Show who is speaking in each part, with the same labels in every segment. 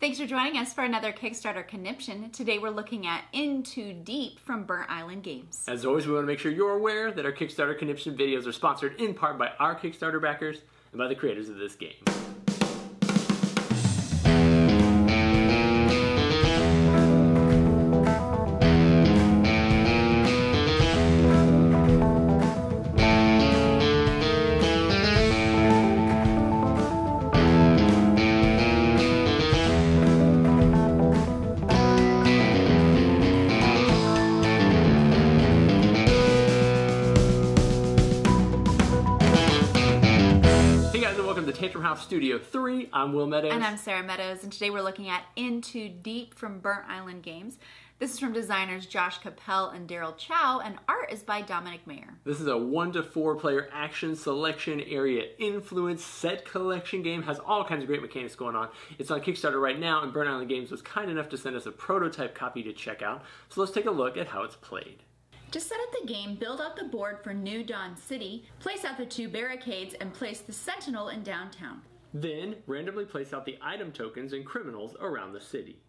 Speaker 1: Thanks for joining us for another Kickstarter Conniption. Today we're looking at In Too Deep from Burnt Island Games.
Speaker 2: As always, we want to make sure you're aware that our Kickstarter Conniption videos are sponsored in part by our Kickstarter backers and by the creators of this game. Tantrum House Studio 3. I'm Will Meadows.
Speaker 1: And I'm Sara Meadows, and today we're looking at In Too Deep from Burnt Island Games. This is from designers Josh Capel and Daryl Chow, and art is by Dominic Mayer.
Speaker 2: This is a one to four player action selection area influence set collection game. Has all kinds of great mechanics going on. It's on Kickstarter right now, and Burnt Island Games was kind enough to send us a prototype copy to check out. So let's take a look at how it's played.
Speaker 1: To set up the game, build out the board for New Dawn City, place out the two barricades, and place the Sentinel in downtown.
Speaker 2: Then, randomly place out the item tokens and criminals around the city.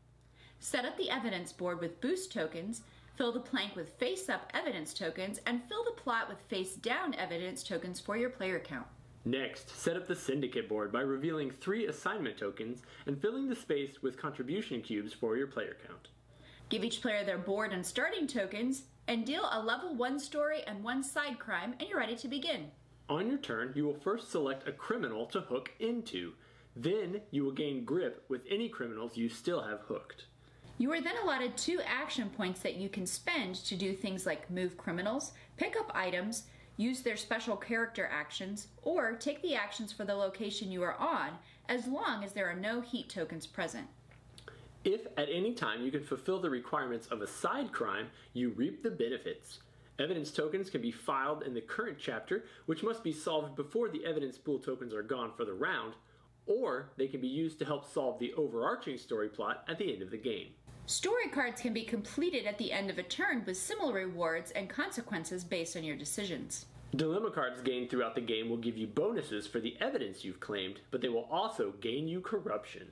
Speaker 1: Set up the evidence board with boost tokens, fill the plank with face-up evidence tokens, and fill the plot with face-down evidence tokens for your player count.
Speaker 2: Next, set up the syndicate board by revealing three assignment tokens and filling the space with contribution cubes for your player count.
Speaker 1: Give each player their board and starting tokens, and deal a level 1 story and one side crime, and you're ready to begin.
Speaker 2: On your turn, you will first select a criminal to hook into. Then you will gain grip with any criminals you still have hooked.
Speaker 1: You are then allotted two action points that you can spend to do things like move criminals, pick up items, use their special character actions, or take the actions for the location you are on, as long as there are no heat tokens present.
Speaker 2: If at any time you can fulfill the requirements of a side crime, you reap the benefits. Evidence tokens can be filed in the current chapter, which must be solved before the evidence pool tokens are gone for the round, or they can be used to help solve the overarching story plot at the end of the game.
Speaker 1: Story cards can be completed at the end of a turn with similar rewards and consequences based on your decisions.
Speaker 2: Dilemma cards gained throughout the game will give you bonuses for the evidence you've claimed, but they will also gain you corruption.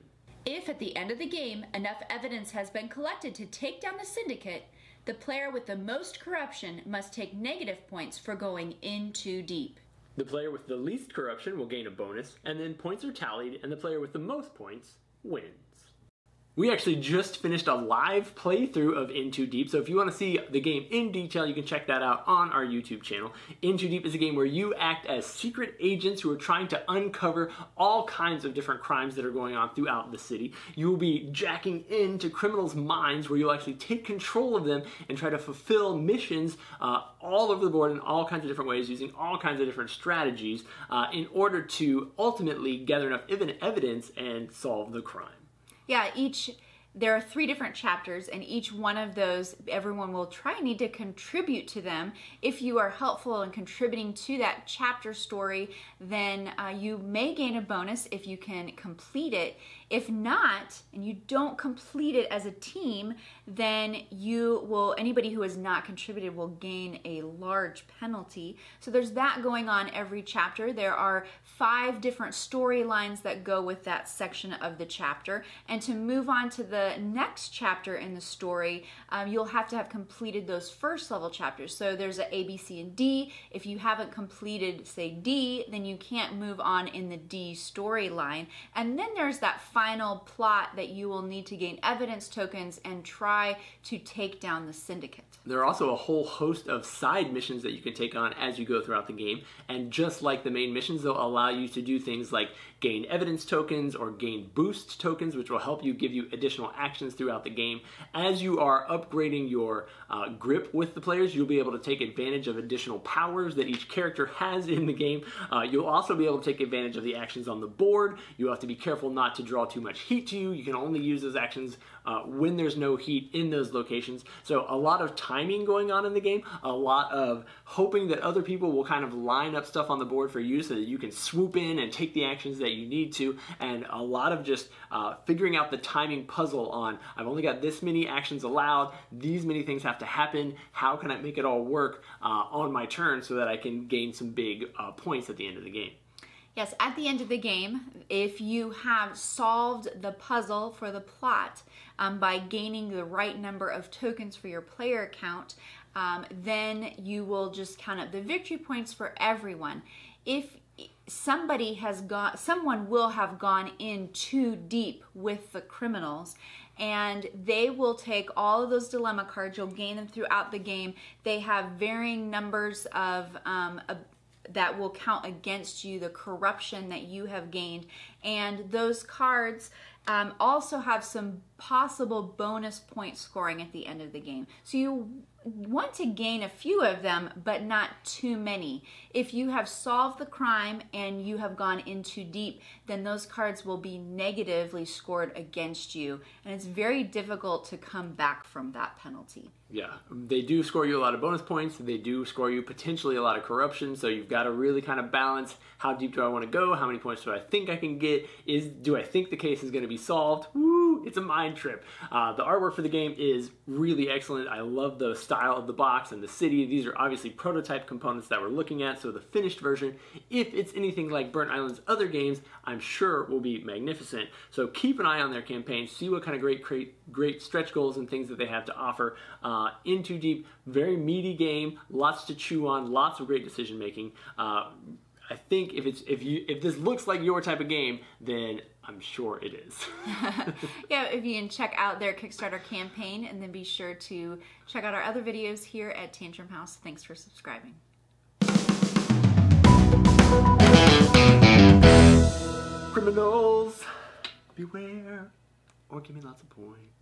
Speaker 1: If at the end of the game enough evidence has been collected to take down the syndicate, the player with the most corruption must take negative points for going in too deep.
Speaker 2: The player with the least corruption will gain a bonus, and then points are tallied, and the player with the most points wins. We actually just finished a live playthrough of In Too Deep, so if you want to see the game in detail, you can check that out on our YouTube channel. In Too Deep is a game where you act as secret agents who are trying to uncover all kinds of different crimes that are going on throughout the city. You will be jacking into criminals' minds where you'll actually take control of them and try to fulfill missions uh, all over the board in all kinds of different ways using all kinds of different strategies uh, in order to ultimately gather enough evidence and solve the crime
Speaker 1: yeah, each there are three different chapters and each one of those everyone will try need to contribute to them. If you are helpful in contributing to that chapter story then uh, you may gain a bonus if you can complete it if not and you don't complete it as a team then you will anybody who has not contributed will gain a large penalty so there's that going on every chapter there are five different storylines that go with that section of the chapter and to move on to the next chapter in the story, um, you'll have to have completed those first level chapters. So there's a A, B, C, and D. If you haven't completed, say, D, then you can't move on in the D storyline. And then there's that final plot that you will need to gain evidence tokens and try to take down the syndicate.
Speaker 2: There are also a whole host of side missions that you can take on as you go throughout the game. And just like the main missions, they'll allow you to do things like gain evidence tokens or gain boost tokens, which will help you give you additional actions throughout the game. As you are upgrading your uh, grip with the players, you'll be able to take advantage of additional powers that each character has in the game. Uh, you'll also be able to take advantage of the actions on the board. You have to be careful not to draw too much heat to you. You can only use those actions uh, when there's no heat in those locations. So a lot of timing going on in the game, a lot of hoping that other people will kind of line up stuff on the board for you so that you can swoop in and take the actions that you need to, and a lot of just uh, figuring out the timing puzzle on I've only got this many actions allowed, these many things have to happen, how can I make it all work uh, on my turn so that I can gain some big uh, points at the end of the game.
Speaker 1: Yes, at the end of the game, if you have solved the puzzle for the plot um, by gaining the right number of tokens for your player count, um, then you will just count up the victory points for everyone. If somebody has got, someone will have gone in too deep with the criminals and they will take all of those dilemma cards. You'll gain them throughout the game. They have varying numbers of um, that will count against you, the corruption that you have gained. And those cards um, also have some possible bonus point scoring at the end of the game. So you want to gain a few of them, but not too many. If you have solved the crime and you have gone in too deep, then those cards will be negatively scored against you. And it's very difficult to come back from that penalty.
Speaker 2: Yeah, they do score you a lot of bonus points. They do score you potentially a lot of corruption. So you've got to really kind of balance how deep do I want to go? How many points do I think I can get? Is do I think the case is going to be solved? Woo! It's a mind trip. Uh, the artwork for the game is really excellent. I love the style of the box and the city. These are obviously prototype components that we're looking at. So the finished version, if it's anything like Burnt Island's other games, I'm sure will be magnificent. So keep an eye on their campaign. See what kind of great great, great stretch goals and things that they have to offer. Uh, Deep, very meaty game, lots to chew on, lots of great decision making. Uh, I think if it's if you if this looks like your type of game, then I'm sure it is.
Speaker 1: yeah, if you can check out their Kickstarter campaign and then be sure to check out our other videos here at Tantrum House. Thanks for subscribing.
Speaker 2: Criminals, beware, or give me lots of points.